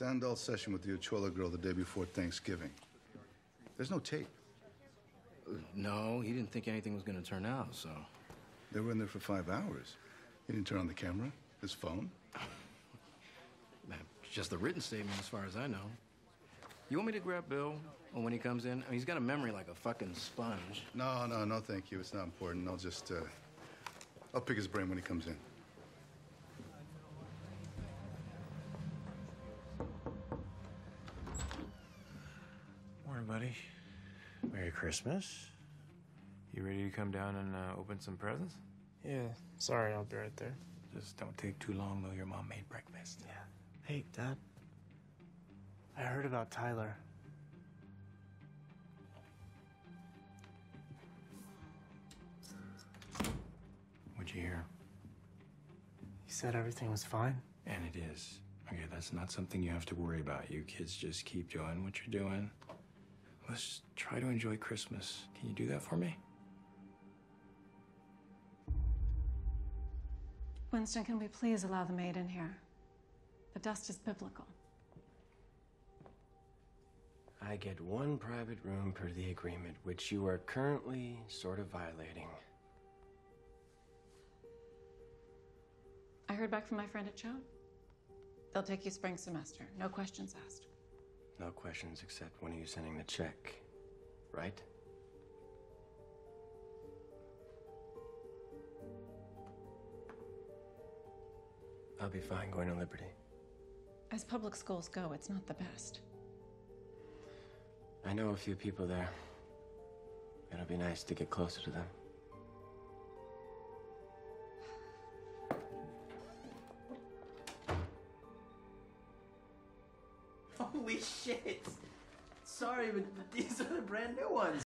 Standall session with the Achola girl the day before Thanksgiving. There's no tape. No, he didn't think anything was going to turn out, so. They were in there for five hours. He didn't turn on the camera, his phone. Just the written statement, as far as I know. You want me to grab Bill when he comes in? I mean, he's got a memory like a fucking sponge. No, no, no, thank you. It's not important. I'll just, uh, I'll pick his brain when he comes in. Morning, buddy. Merry Christmas. You ready to come down and uh, open some presents? Yeah, sorry, I'll be right there. Just don't take too long, though. Your mom made breakfast. Yeah. Hey, Dad. I heard about Tyler. What'd you hear? He said everything was fine. And it is. Okay, that's not something you have to worry about. You kids just keep doing what you're doing. Let's try to enjoy Christmas. Can you do that for me? Winston, can we please allow the maid in here? The dust is biblical. I get one private room per the agreement, which you are currently sort of violating. I heard back from my friend at Choate. They'll take you spring semester. No questions asked. No questions except when are you sending the check, right? I'll be fine going to Liberty. As public schools go, it's not the best. I know a few people there. It'll be nice to get closer to them. Holy shit! Sorry, but these are the brand new ones.